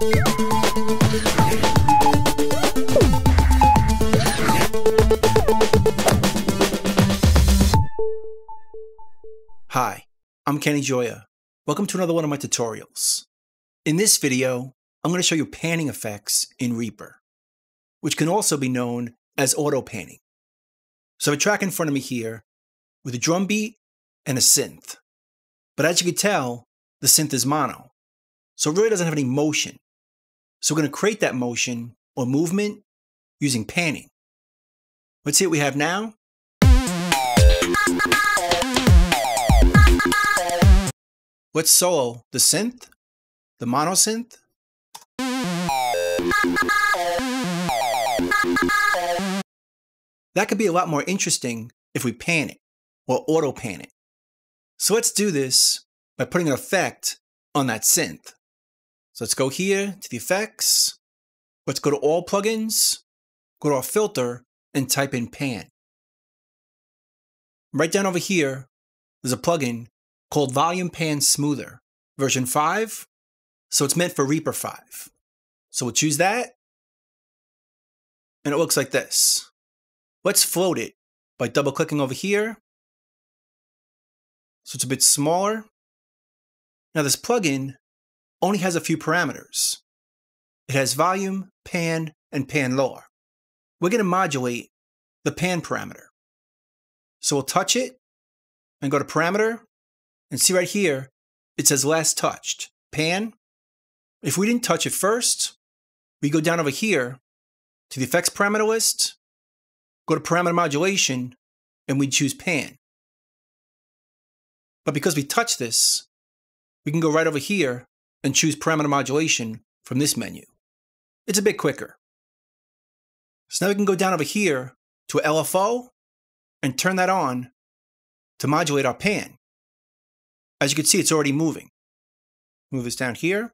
Hi, I'm Kenny Gioia. Welcome to another one of my tutorials. In this video, I'm going to show you panning effects in Reaper, which can also be known as auto panning. So I have a track in front of me here with a drum beat and a synth. But as you can tell, the synth is mono, so it really doesn't have any motion. So we're going to create that motion or movement using panning. Let's see what we have now. Let's solo the synth, the mono synth. That could be a lot more interesting if we pan it or auto pan it. So let's do this by putting an effect on that synth. So let's go here to the effects. Let's go to all plugins, go to our filter and type in pan. Right down over here, there's a plugin called Volume Pan Smoother, version 5. So it's meant for Reaper 5. So we'll choose that. And it looks like this. Let's float it by double clicking over here. So it's a bit smaller. Now this plugin only has a few parameters. It has volume, pan, and pan law. We're going to modulate the pan parameter. So we'll touch it and go to parameter and see right here, it says last touched, pan. If we didn't touch it first, we go down over here to the effects parameter list, go to parameter modulation, and we choose pan. But because we touch this, we can go right over here and choose parameter modulation from this menu. It's a bit quicker. So now we can go down over here to LFO and turn that on to modulate our pan. As you can see, it's already moving. Move this down here,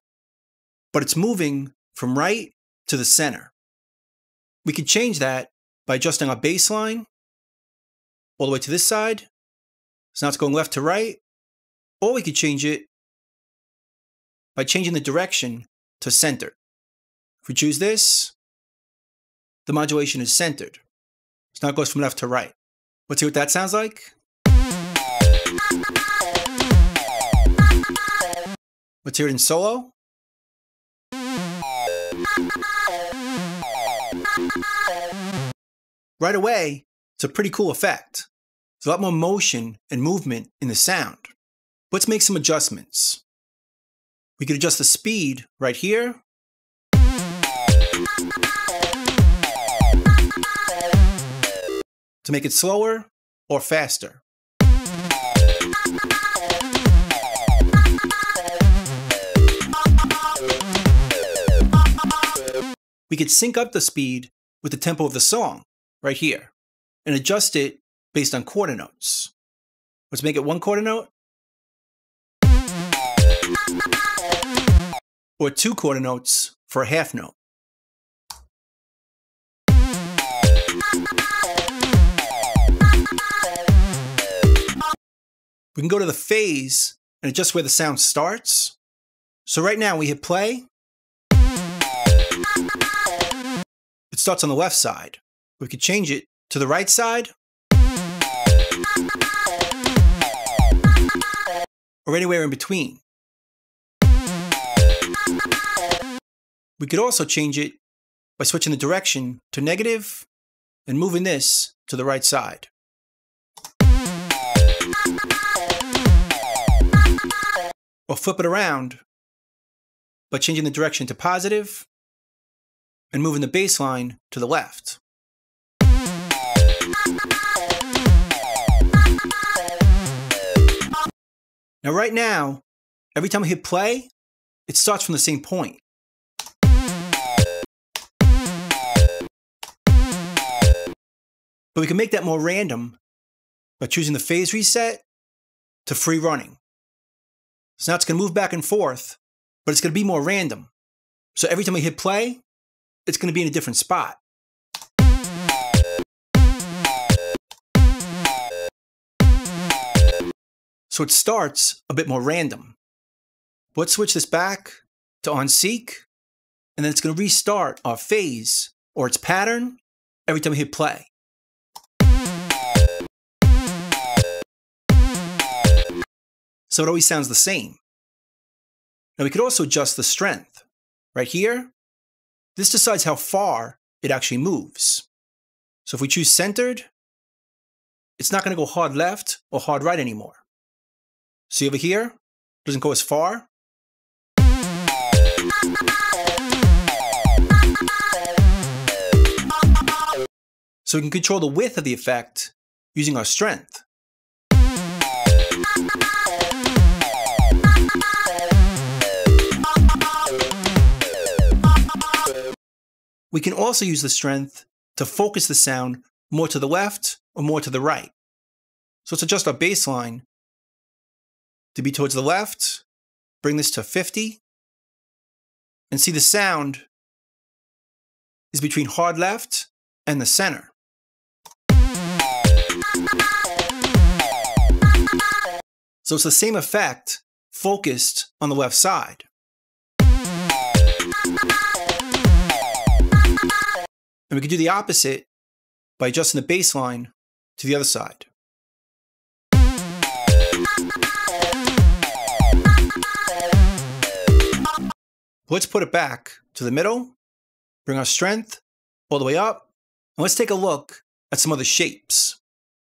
but it's moving from right to the center. We could change that by adjusting our baseline all the way to this side. So now it's going left to right. Or we could change it by changing the direction to centered. If we choose this, the modulation is centered. So now it goes from left to right. Let's see what that sounds like. Let's hear it in solo. Right away, it's a pretty cool effect. There's a lot more motion and movement in the sound. Let's make some adjustments. We could adjust the speed right here. To make it slower or faster. We could sync up the speed with the tempo of the song right here and adjust it based on quarter notes. Let's make it one quarter note or two quarter notes for a half note. We can go to the phase and adjust where the sound starts. So right now we hit play. It starts on the left side. We could change it to the right side or anywhere in between. We could also change it by switching the direction to negative and moving this to the right side. Or flip it around by changing the direction to positive and moving the baseline to the left. Now right now, every time I hit play, it starts from the same point. But we can make that more random by choosing the phase reset to free running. So now it's going to move back and forth, but it's going to be more random. So every time we hit play, it's going to be in a different spot. So it starts a bit more random. Let's switch this back to on seek and then it's going to restart our phase or its pattern every time we hit play. So it always sounds the same. Now we could also adjust the strength. Right here, this decides how far it actually moves. So if we choose centered, it's not going to go hard left or hard right anymore. See over here, doesn't go as far. So we can control the width of the effect using our strength. We can also use the strength to focus the sound more to the left or more to the right. So let's adjust our baseline to be towards the left, bring this to 50, and see the sound is between hard left and the center. So it's the same effect focused on the left side. And we could do the opposite by adjusting the baseline to the other side. Let's put it back to the middle, bring our strength all the way up, and let's take a look at some other shapes.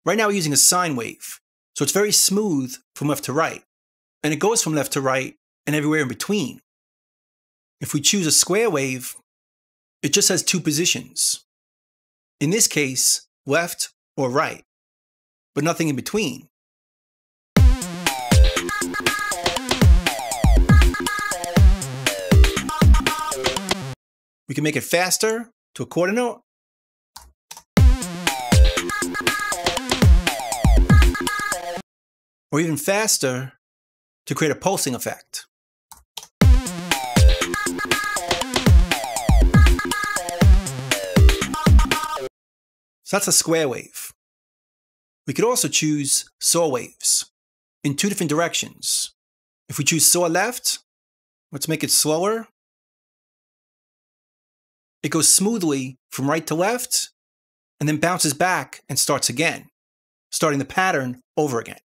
Right now we're using a sine wave, so it's very smooth from left to right, and it goes from left to right and everywhere in between. If we choose a square wave, it just has two positions. In this case, left or right, but nothing in between. We can make it faster to a quarter note. Or even faster to create a pulsing effect. So that's a square wave. We could also choose saw waves in two different directions. If we choose saw left, let's make it slower. It goes smoothly from right to left and then bounces back and starts again, starting the pattern over again.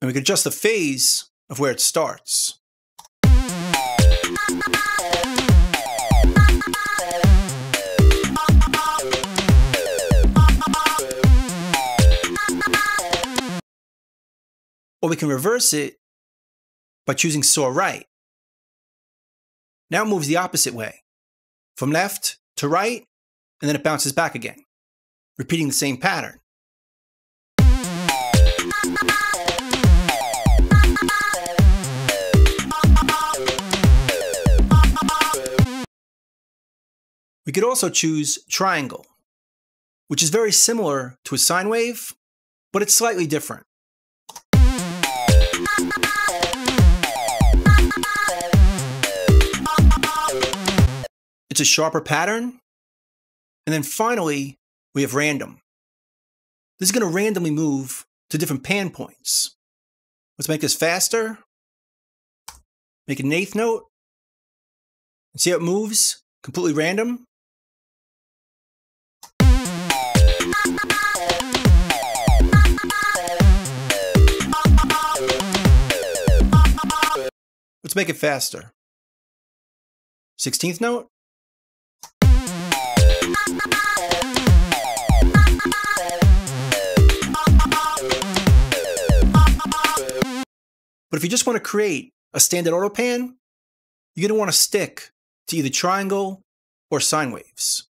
And we can adjust the phase of where it starts. Or we can reverse it by choosing saw right. Now it moves the opposite way, from left to right, and then it bounces back again, repeating the same pattern. We could also choose triangle, which is very similar to a sine wave, but it's slightly different. It's a sharper pattern. And then finally, we have random. This is going to randomly move to different pan points. Let's make this faster. Make an eighth note. See how it moves? Completely random. Let's make it faster. 16th note. But if you just want to create a standard auto pan, you're going to want to stick to either triangle or sine waves.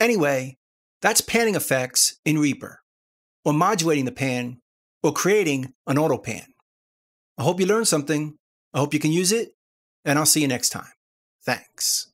Anyway, that's panning effects in Reaper, or modulating the pan, or creating an auto pan. I hope you learned something. I hope you can use it, and I'll see you next time. Thanks.